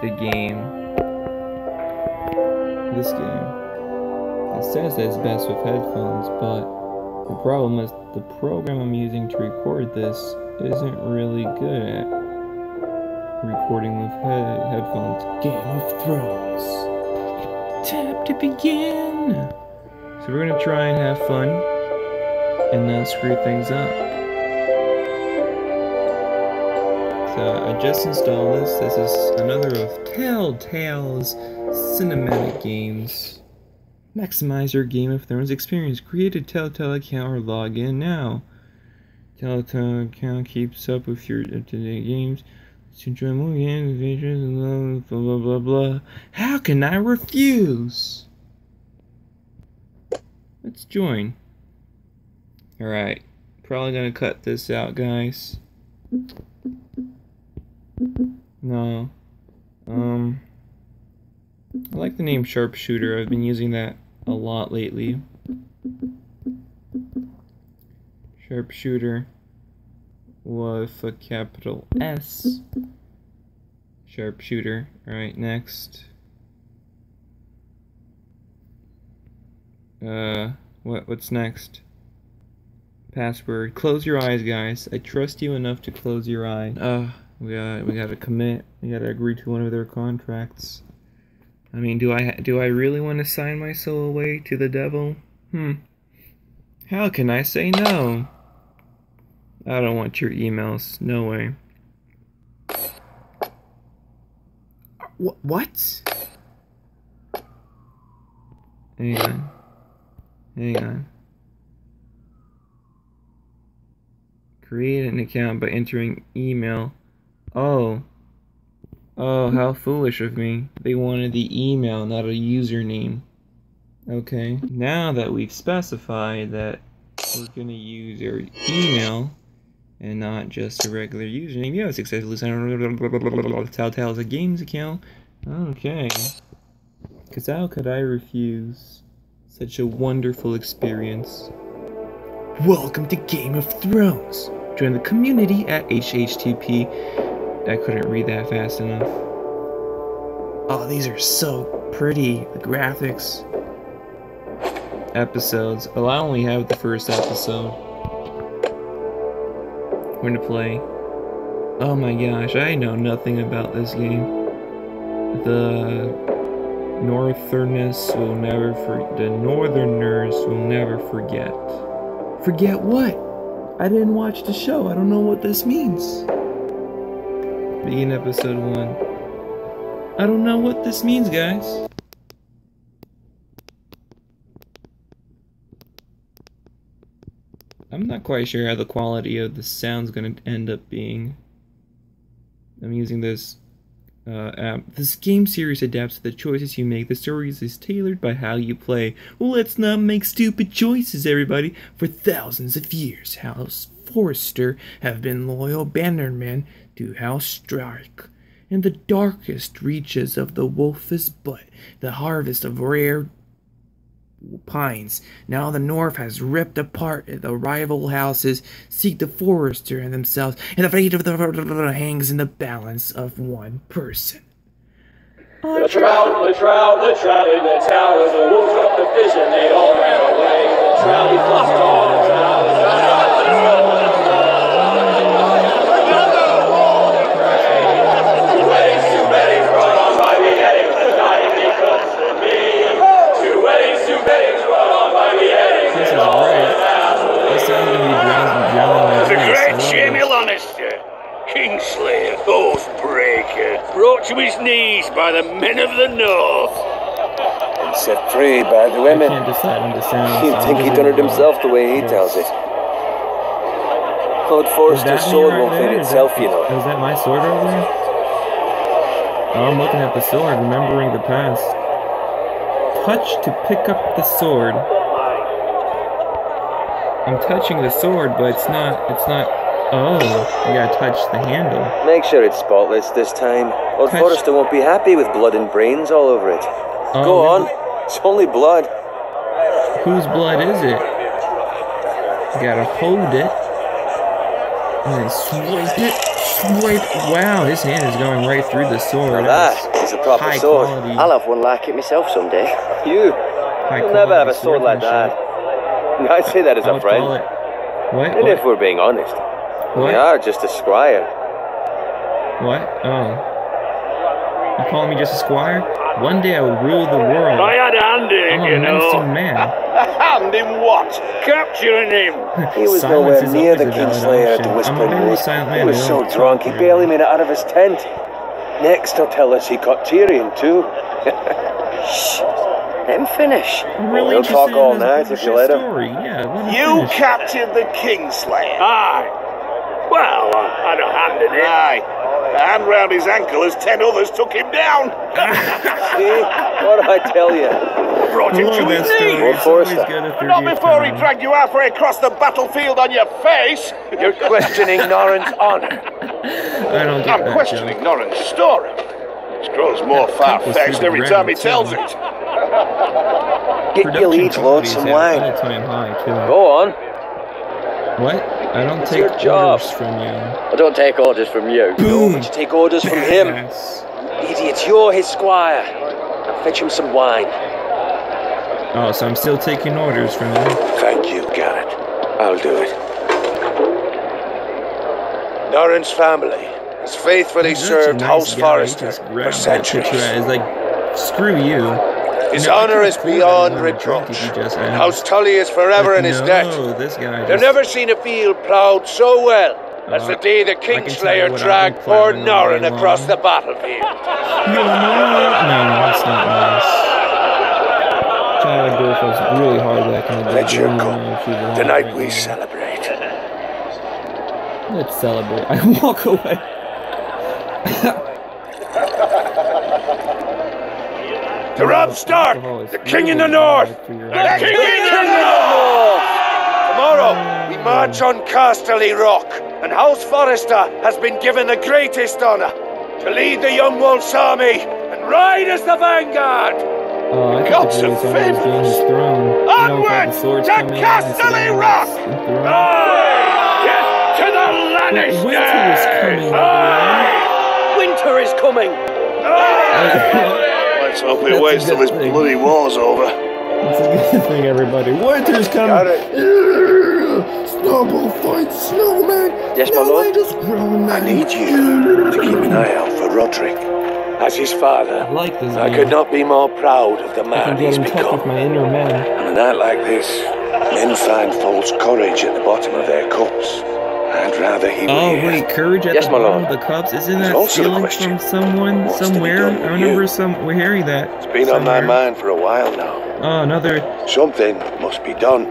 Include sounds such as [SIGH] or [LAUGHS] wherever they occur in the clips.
the game. This game. It says that it's best with headphones, but the problem is the program I'm using to record this isn't really good at recording with he- headphones. Game of Thrones. Tap to begin. So we're gonna try and have fun and not screw things up. Uh, I just installed this. This is another of Telltale's cinematic games. Maximize your Game of Thrones experience. Create a Telltale account or log in now. Telltale account keeps up with your up-to-date games. To enjoy more games, features, and blah blah blah blah. How can I refuse? Let's join. Alright. Probably gonna cut this out, guys. No. Um. I like the name Sharpshooter. I've been using that a lot lately. Sharpshooter with a capital S. Sharpshooter. Alright, next. Uh, what what's next? Password. Close your eyes, guys. I trust you enough to close your eye. Uh, we got we got to commit. We got to agree to one of their contracts. I mean, do I do I really want to sign my soul away to the devil? Hmm. How can I say no? I don't want your emails. No way. Wh- what? Hang on. Hang on. Create an account by entering email. Oh. Oh, how foolish of me. They wanted the email, not a username. Okay. Now that we've specified that we're gonna use your email and not just a regular username, you have successfully signed Telltale's a games account. Okay. Cause how could I refuse such a wonderful experience? Welcome to Game of Thrones. Join the community at http I couldn't read that fast enough. Oh, these are so pretty. The graphics. Episodes. Well, I only have the first episode. We're gonna play. Oh my gosh, I know nothing about this game. The Northerners will never for the Northerners will never forget. Forget what? I didn't watch the show. I don't know what this means. Begin episode one. I don't know what this means, guys. I'm not quite sure how the quality of the sound's gonna end up being. I'm using this uh, app. This game series adapts to the choices you make. The story is tailored by how you play. Well, let's not make stupid choices, everybody. For thousands of years, House Forrester have been loyal bannermen to House Stark. In the darkest reaches of the Wolfswood, the harvest of rare pines. Now the North has ripped apart the rival houses, seek the Forrester and themselves, and the fate of the hangs in the balance of one person. The trout, the trout, the trout in the tower, the wolf the and they all ran away. The trout, he all the trout, brought to his knees by the men of the North. and set free by the women. I women. can't decide on the sound. He'd so think he just done it himself the way he Yes. tells it. Lord Is Forrester's sword right won't there? fit itself, that- you know. Is that my sword over there? Oh, I'm looking at the sword, remembering the past. Touch to pick up the sword. I'm touching the sword, but it's not. It's not. Oh, you gotta touch the handle. Make sure it's spotless this time. Lord Touch- Forrester won't be happy with blood and brains all over it. Oh, Go on. It's only blood. Whose blood is it? You gotta hold it. And then swipe it. Swipe. Wow, his hand is going right through the sword. Now That's a proper sword. quality. I'll have one like it myself someday. You, high you'll never have a quality sword like that. [LAUGHS] I say that as I a friend. What? And if we're being honest, we What? are just a squire. What? Oh. You calling me just a squire? One day I will rule the world. I had a hand in I'm it, a you menacing know. man. [LAUGHS] hand in what? Capturing him. [LAUGHS] He was Silence nowhere near the a valid Kingslayer at the option. I'm a Whispering very Wood. silent He was so don't drunk he barely made it out of his tent. Next, he'll tell us he caught Tyrion too. Shh. [LAUGHS] Let him finish. I'm really He'll talk all this night if bullshit you let him. Story. Yeah, let him You finish. captured the Kingslayer. Aye. Well, I had a hand in it. Aye. A hand round his ankle as ten others took him down. [LAUGHS] See? What did I tell you? Brought I him to that his story. knees. Well, It's always Forster. good at Not 30th before he dragged you halfway across the battlefield on your face. You're questioning Norrin's honor. I don't get I'm that questioning joke. Norrin's story. It grows more That cup was far-fetched every time he ground, tells it. Get your Production leads, Lord, some wine. all-time high, too. Go on. What? I don't take your job. orders from you. I don't take orders from you. Boom. But you take orders from him. Yes. Idiot, you're his squire. Now fetch him some wine. Oh, so I'm still taking orders from him. Thank you, Gared. I'll do it. Norrin's family has faithfully He's such a served nice House guy. He Forrester for centuries. picture is like, screw you. His You know, honor is beyond in my drink reproach. if you just And asked. House Tully is forever in his no, debt. They've never seen a field ploughed so well as Uh, the day the Kingslayer dragged poor Norrin across the battlefield. [LAUGHS] You what? No, that's not nice. Was really hard back in the day. Let your I don't cup. know if you've learned Tonight we celebrate. Let's celebrate. [LAUGHS] I walk away. [LAUGHS] To Robb Stark, the king in the north. bad for your The king in the north! Tomorrow we march on Casterly Rock, and House Forrester has been given the greatest honor to lead the Young Wolf's army and ride as the vanguard. Oh, thought Gods the of greatest honor was gain his throne. You know, with all the Onward to Casterly Rock! Aye! Get to the Wait, Lannister! winter is coming, [LAUGHS] Aye! Winter is coming. Aye! Let's hope That's he waits till this thing. bloody war's over. It's a good thing, everybody. Winter's coming. Got it. Snowball fight snowman. Yes, my lord. Snowman just growing I need you to keep an eye out for Rodrik. As his father, I father, like this I could not be more proud of the I can man he's in become. with my inner man. On a night like this, men find false courage at the bottom of their cups. I'd rather he were Oh here. wait, courage at Yes, the my bottom lord. of the cups. Isn't There's that also stealing from someone what's somewhere? I remember you? some. We're hearing that. It's been on my mind for a while now. Oh, another. Something must be done,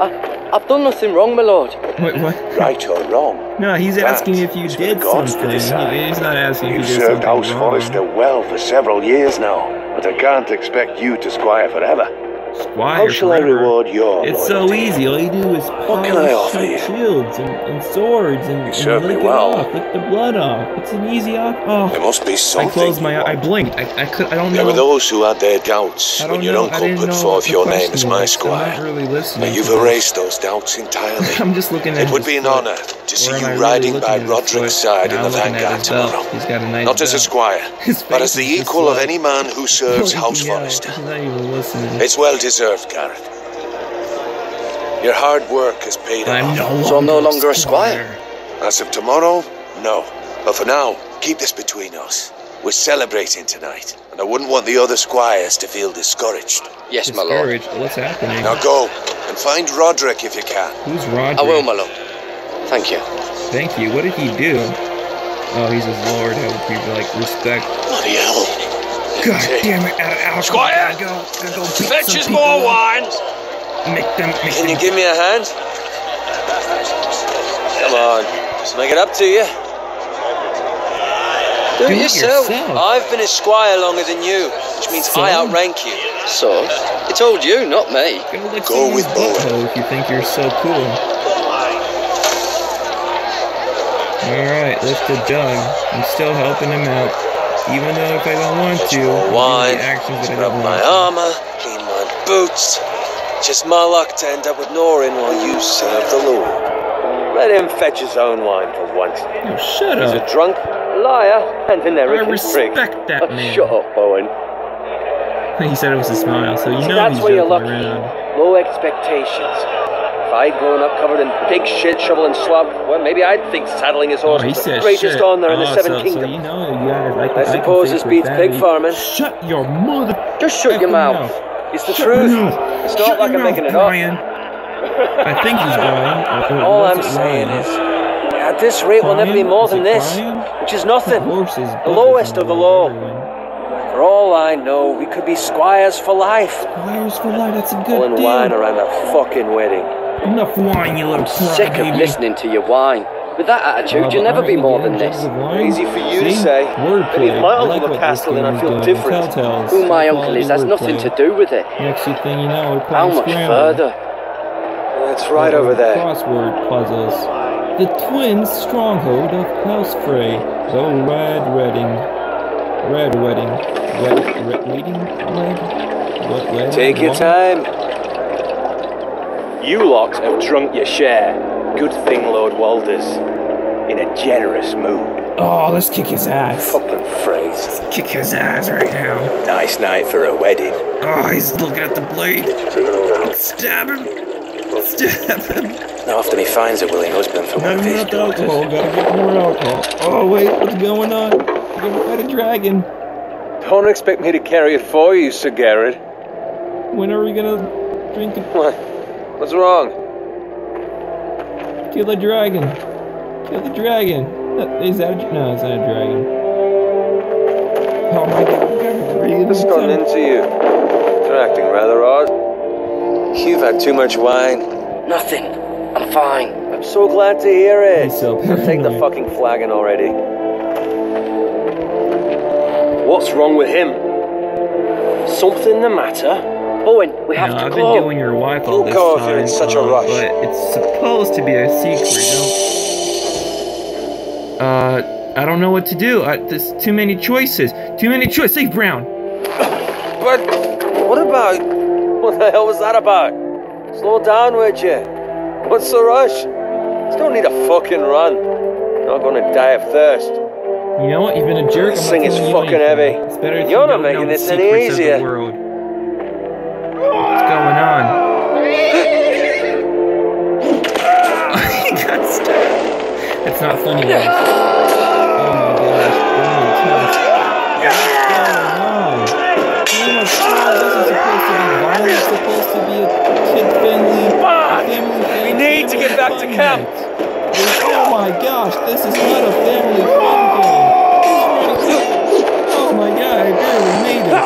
I, I've done nothing wrong, my lord. What? What? right or wrong. No, he's That asking if you did the gods to something. He- He's not asking You've if you did served something House wrong. Forrester well for several years now, but I can't expect you to squire forever. Squire How shall I reward your It's so easy. All you do is polish up shields and, and swords and, and me lick well. it off, lick the blood off. It's an easy off. Oh, There must be I closed my you eye. I blinked. I, I could. I don't There know. were those who had their doubts when your know. Uncle put forth your name as my so I'm squire. really. But you've erased those doubts entirely. [LAUGHS] I'm just looking at. It would be an honour to see you really riding by Rodrik's side in the I'm looking at vanguard tomorrow. He's got a nice Not as a squire, but as the equal of any man who [LAUGHS] serves House yeah, Forrester. He's not even listening. It's well deserved, Gared. Your hard work has paid I'm off. no So I'm no longer a squire? As of tomorrow, no. But for now, keep this between us. We're celebrating tonight, and I wouldn't want the other squires to feel discouraged. Yes, my lord. Discouraged. What's happening? Now go and find Rodrik if you can. Who's Rodrik? I will, my lord. Thank you. Thank you. What did he do? Oh, he's his lord. How would people like respect? Bloody hell. God damn it! Out of alcohol. Squire! Gotta go. Gotta go beat Fetch some us people more up. wine. Make them. Make Can them. you give me a hand? Come on, let's make it up to you. Do, Do it it yourself. yourself. I've been a squire longer than you, which means I outrank you. So, it told you, not me. Go, lick Go with Bowen. butthole oh, if you think you're so cool. Alright, lift the Doug. I'm still helping him out. Even though if I don't want to, I'm doing Wine, the actions that I scrub don't my to. armor, clean my boots. Just my luck to end up with Norin while you serve the Lord. Let him fetch his own wine for once. Oh, shut He's up. a drunk, liar, and an arrogant I respect prick. that Oh, [LAUGHS] man. Shut up, Bowen. [LAUGHS] He said it was a smile, so you See, know that's he's where you're joking lucky. around. Low expectations. If I'd grown up covered in pig shit, shovel, and slop, well, maybe I'd think saddling his Oh, horse he was the greatest shit. honor in the Oh, Seven so, Kingdoms. So you know, you guys, I, I suppose this beats pig farming. Shut your mother. Just shut your effing mouth. It's the Shut truth. mouth. It's Shut like I'm making mouth, it up. I think he's Brian. Or All I'm saying Ryan? is, at this rate, we'll never be more than this, Brian? which is nothing. The lowest of the low. For all I know, we could be squires for life, Squires for life, that's a good pulling deal. wine around a fucking wedding. Enough wine, you little Sick of crybaby. listening to your whine. With that attitude, Oh, you'll never be more than this. jugs of wine? Easy for you to say. Wordplay. Maybe if my I uncle like were Castle, this Castellan, game I'd feel doing. different. Telltales. Who my uncle is has nothing to do with it. Next you thing you know, we're How much Scramble. further? That's right over there. Crossword puzzles. The twins' stronghold of House Frey. The Red Wedding. Red Wedding. Red, red Wedding? Red? What, red? Take your time. You lot have drunk your share. Good thing Lord Walder's in a generous mood. Oh, let's kick his ass. Fucking phrase. Kick his ass right now. Nice night for a wedding. Oh, he's looking at the blade. Stab him. Stab him. Now, often he finds a willing husband for one Not of his enough daughters. alcohol. Gotta get more alcohol. Oh, wait, what's going on? We're gonna fight a dragon. Don't expect me to carry it for you, Sir Gared. When are we gonna drink and What? What's wrong? kill the dragon? Kill the dragon. Uh, Is that a, no? It's not a dragon. Oh my god! we gotta breathe What's in gotten into you? You're acting rather odd. You've had too much wine. Nothing. I'm fine. I'm so glad to hear it. He's so Take the fucking flagon already. What's wrong with him? Something the matter? Owen, we have No, to I've go. been doing your wife all Who this caused time. you in such a uh, rush? But it's supposed to be a secret. Don't. Uh, I don't know what to do. I, there's too many choices. Too many choices. Save Brown. [COUGHS] But what about? What the hell was that about? Slow down, would you? What's the rush? Just don't need a fucking run. You're Not gonna die of thirst. You know what? You've been a jerk. I'm This thing is fucking anything. heavy. It's better You're not making this the any secrets of easier. It's not funny, guys. Oh my gosh. Oh, tough. What's going on? Game of Thrones isn't supposed to be violent. It's supposed to be a kid-friendly, family-friendly. We need to get back to camp. Oh my gosh, this is not a family fun game. Oh my god, I barely made it.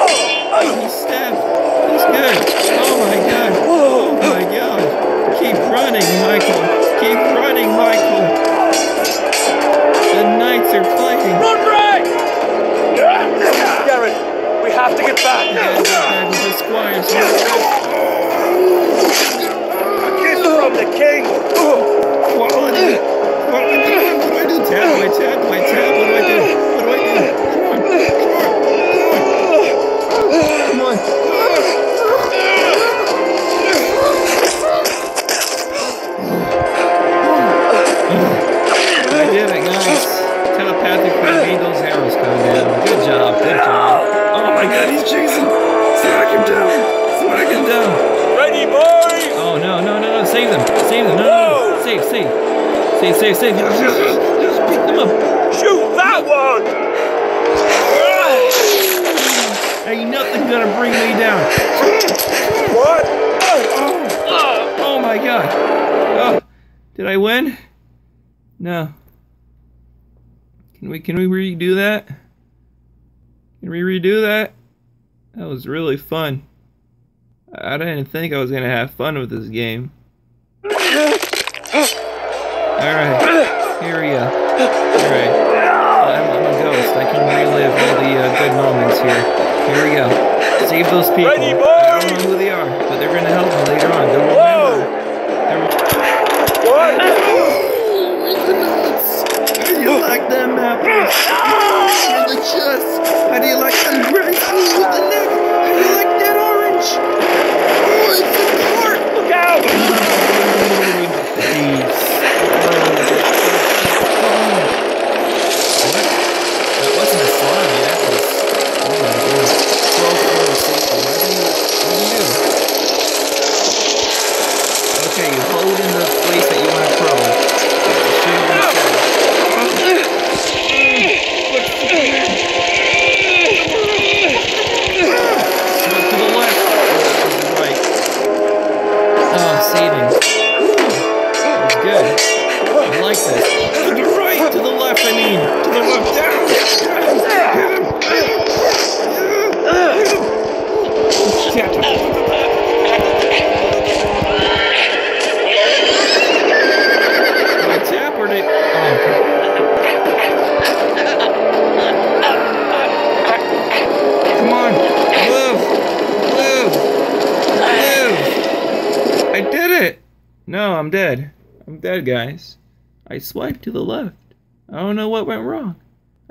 Did I win? No. Can we can we redo that? Can we redo that? That was really fun. I didn't think I was gonna have fun with this game. Alright, here we go. Alright. I'm, I'm a ghost. I can relive all the uh, good moments here. Here we go. Save those people. Ready, I don't know who they are, but they're gonna help me dead. I'm dead, guys. I swiped to the left. I don't know what went wrong.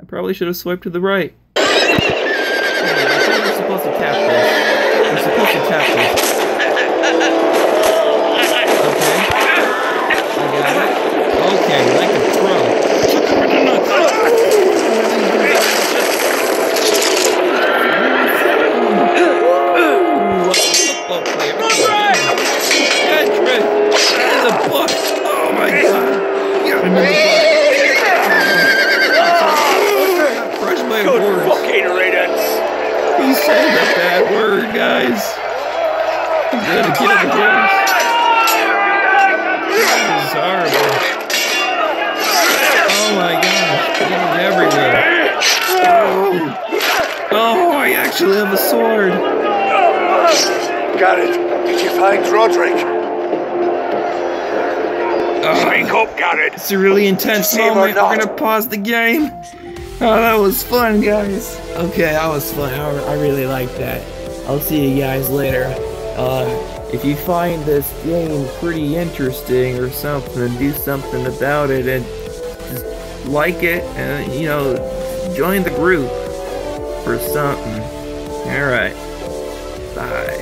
I probably should have swiped to the right. I think supposed to tap this. Supposed to tap this. Gared, did you find Rodrik? Oh, up, Gared. it's a really intense moment. We're gonna pause the game. Oh, that was fun, guys. Okay, that was fun. I, I really liked that. I'll see you guys later. Uh, if you find this game pretty interesting or something, do something about it and just like it and, you know, join the group or something. Alright. Bye.